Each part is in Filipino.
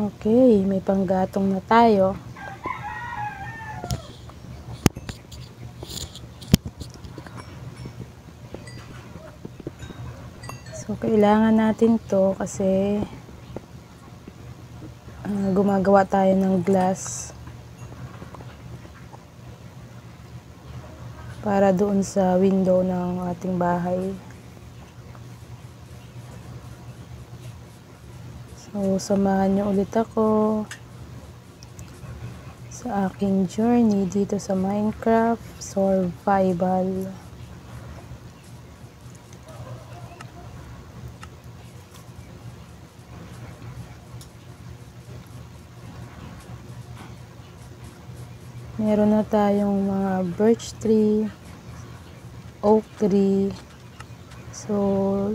Okay, may panggatong na tayo. So, kailangan natin to kasi uh, gumagawa tayo ng glass para doon sa window ng ating bahay. So, samahan niyo ulit ako sa aking journey dito sa Minecraft Survival. Meron na tayong mga birch tree, oak tree. So,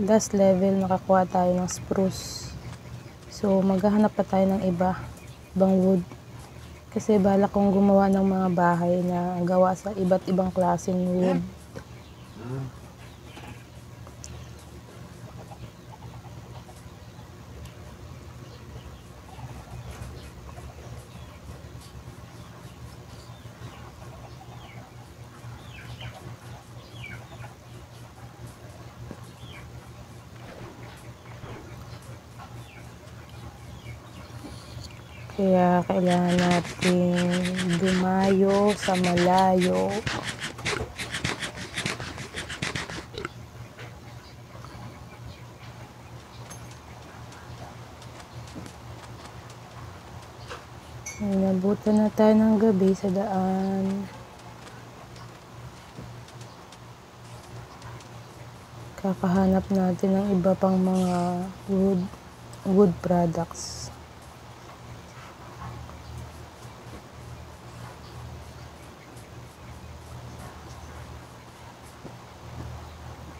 last level makakuha tayo ng spruce. So, maghahanap pa tayo ng iba, ibang wood. Kasi balak kong gumawa ng mga bahay na gawa sa iba't ibang klaseng wood. Kaya kailangan natin dumayo sa malayo. Nabutan na tayo ng gabi sa daan. Kakahanap natin ng iba pang mga wood, wood products.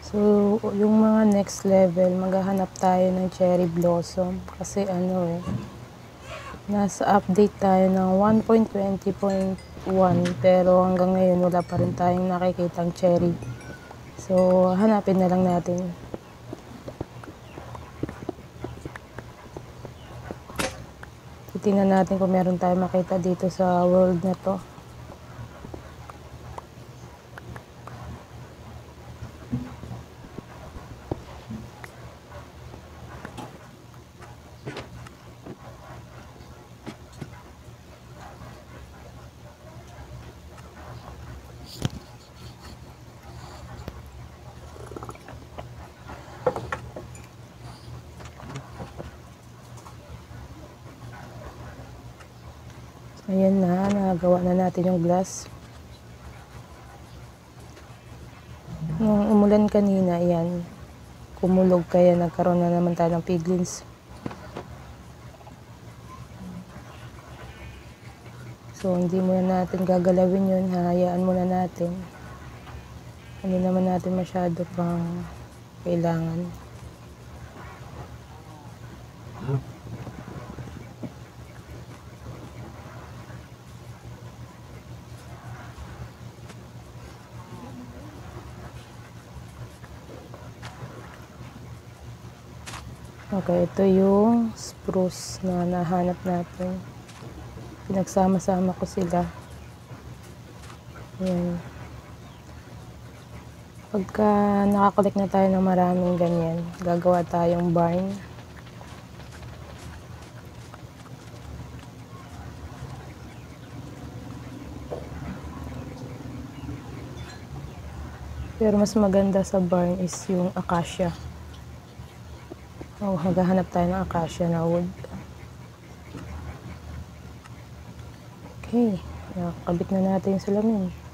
So, yung mga next level, maghahanap tayo ng cherry blossom. Kasi ano eh, nasa update tayo ng 1.20.1 pero hanggang ngayon wala pa rin tayong nakikitang cherry. So, hanapin na lang natin. Titingnan natin kung meron tayong makita dito sa world na to. Ayan na, nagawa na natin yung glass. Nung umulan kanina, ayan, kumulog kaya nagkaroon na naman tayo ng piglins. So, hindi muna natin gagalawin yun, hayaan muna natin. Hindi naman natin masyado pang kailangan. Okay, ito yung spruce na nahanap natin. Pinagsama-sama ko sila. Ayan. Pagka nakakolek na tayo ng maraming ganyan, gagawa tayong barn. Pero mas maganda sa barn is yung acacia. Oh, maghahanap tayo ng acacia na wood. Okay, nakakabit na natin yung salamin.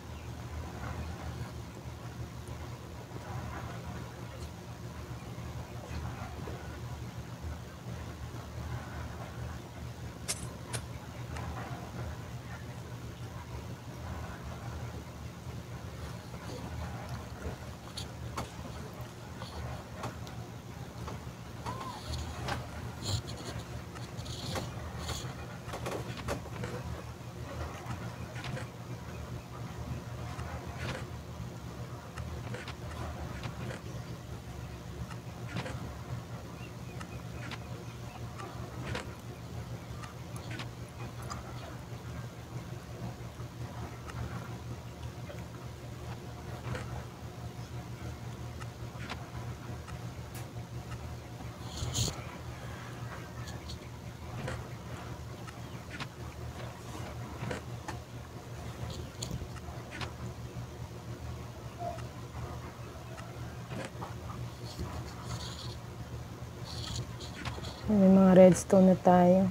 May mga redstone na tayo.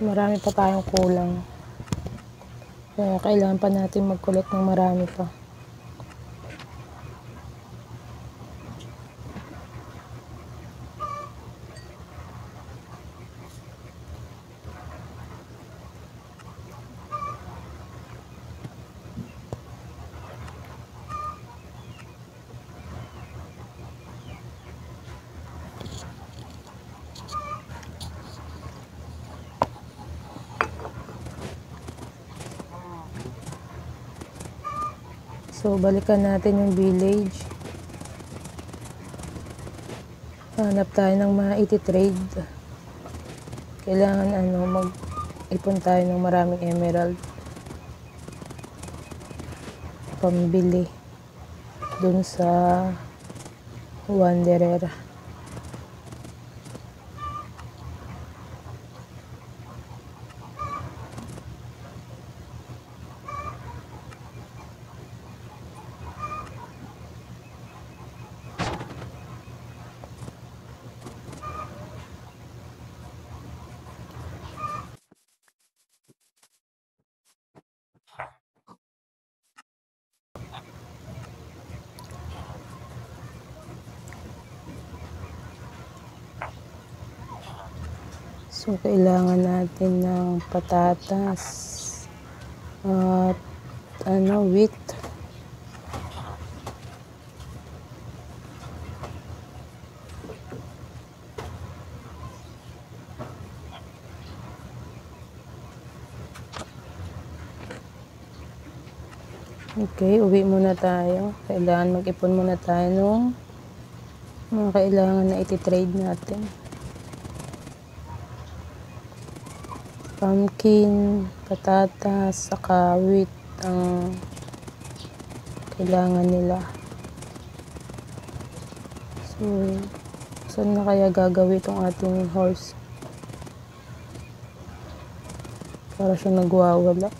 Marami pa tayong kulang. Kaya kailangan pa natin mag-collect ng marami pa. So, balikan natin yung village. Hanap tayo ng mga iti-trade. Kailangan ano, mag-ipon tayo ng maraming emerald. Pambili dun sa Wanderer. So, kailangan natin ng patatas at ano, wheat. Okay, uwi muna tayo. Kailangan mag-ipon muna tayo ng mga kailangan na iti-trade natin. Pumpkin, patatas, saka wheat ang kailangan nila. So, saan na kaya gagawin itong ating horse? Para siya nagwawala.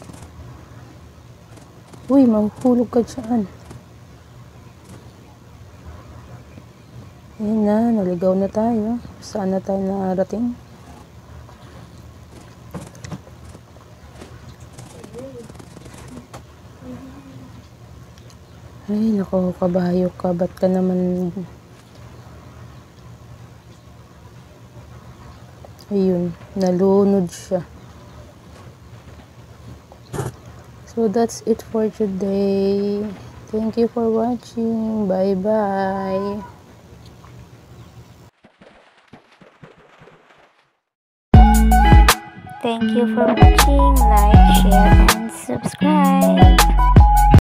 Uy, mahuhulog ka dyan. Ayun na, naligaw na tayo. Saan na tayo nakarating? Ay, nako, kabayo ka. Ba't ka naman... Ayun, nalunod siya. So, that's it for today. Thank you for watching. Bye-bye. Thank you for watching. Like, share, and subscribe.